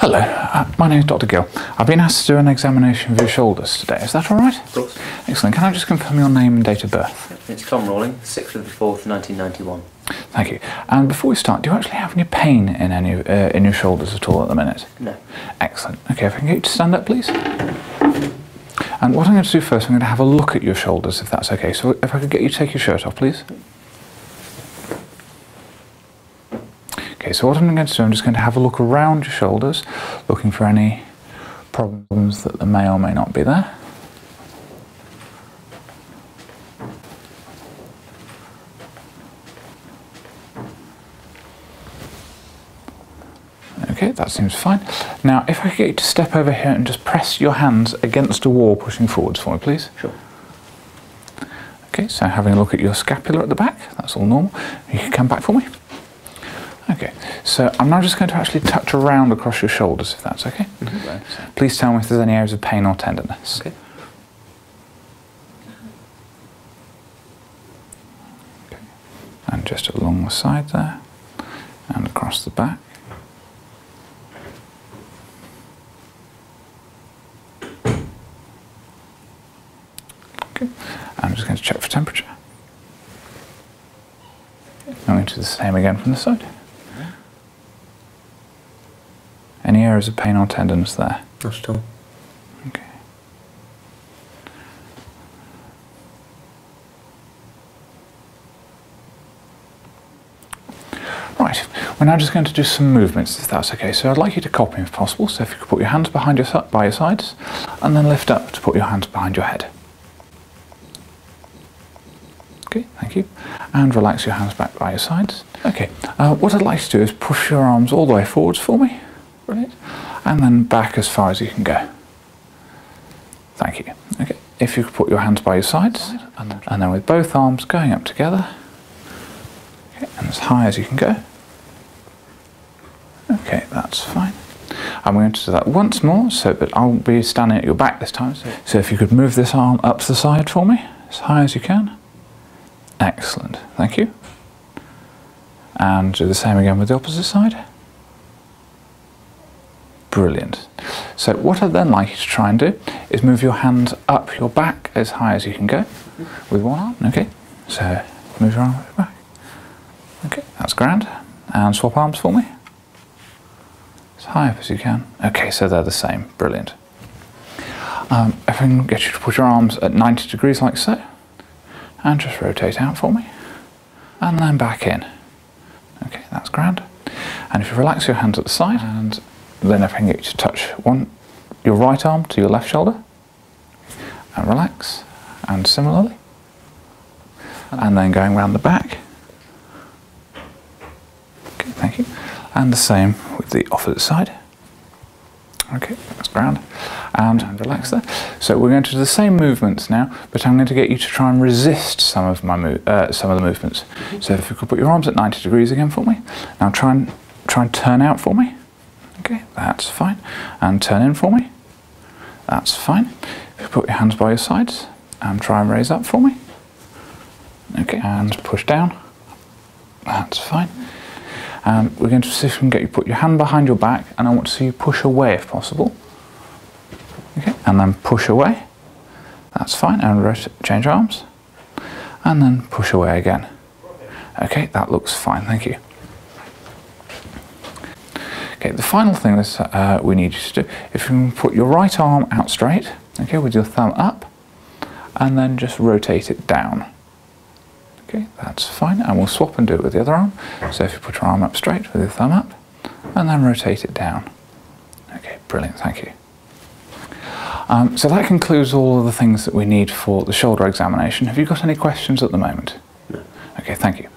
Hello, uh, my name is Dr. Gil. I've been asked to do an examination of your shoulders today. Is that all right? Of course. Excellent. Can I just confirm your name and date of birth? It's Tom Rawling, 6th of the 4th, 1991. Thank you. And before we start, do you actually have any pain in any uh, in your shoulders at all at the minute? No. Excellent. Okay, if I can get you to stand up, please. And what I'm going to do first, I'm going to have a look at your shoulders, if that's okay. So if I could get you to take your shirt off, please. Okay, so what I'm going to do, I'm just going to have a look around your shoulders, looking for any problems that may or may not be there. Okay, that seems fine. Now, if I could get you to step over here and just press your hands against a wall, pushing forwards for me, please. Sure. Okay, so having a look at your scapula at the back, that's all normal. You can come back for me. Okay, so I'm now just going to actually touch around across your shoulders, if that's okay. Mm-hmm. So please tell me if there's any areas of pain or tenderness. Okay. Okay. And just along the side there, and across the back. Okay. I'm just going to check for temperature. I'm going to do the same again from the side. Any areas of pain or tenderness there? Not at all. Okay. Right, we're now just going to do some movements, if that's okay. So I'd like you to copy if possible. So if you could put your hands behind your by your sides, and then lift up to put your hands behind your head. Okay, thank you. And relax your hands back by your sides. Okay, uh, what I'd like to do is push your arms all the way forwards for me. Brilliant. And then back as far as you can go. Thank you. Okay, if you could put your hands by your sides, and then with both arms going up together, okay, and as high as you can go. Okay, that's fine. I'm going to do that once more, so but I'll be standing at your back this time. So, so if you could move this arm up to the side for me, as high as you can. Excellent, thank you. And do the same again with the opposite side. Brilliant. So what I'd then like you to try and do is move your hands up your back as high as you can go with one arm. Okay. So move your arm back. Okay, that's grand. And swap arms for me. As high up as you can. Okay, so they're the same. Brilliant. Um, if I can get you to put your arms at 90 degrees like so, and just rotate out for me, and then back in. Okay, that's grand. And if you relax your hands at the side, and then if I can get you to touch one, your right arm to your left shoulder, and relax, and similarly, and then going round the back. Okay, thank you. And the same with the opposite side. Okay, that's grand. And, and relax there. So we're going to do the same movements now, but I'm going to get you to try and resist some of my uh, some of the movements. So if you could put your arms at 90 degrees again for me. Now try and try and turn out for me. Okay, that's fine. And turn in for me. That's fine. If you put your hands by your sides and try and raise up for me. Okay, and push down. That's fine. And we're going to see if we can get you put your hand behind your back, and I want to see you push away if possible. Okay, and then push away. That's fine. And change arms, and then push away again. Okay, that looks fine. Thank you. Okay, the final thing that uh, we need you to do, if you can put your right arm out straight, okay, with your thumb up, and then just rotate it down. Okay, that's fine, and we'll swap and do it with the other arm. So if you put your arm up straight with your thumb up, and then rotate it down. Okay, brilliant, thank you. Um, so that concludes all of the things that we need for the shoulder examination. Have you got any questions at the moment? No. Okay, thank you.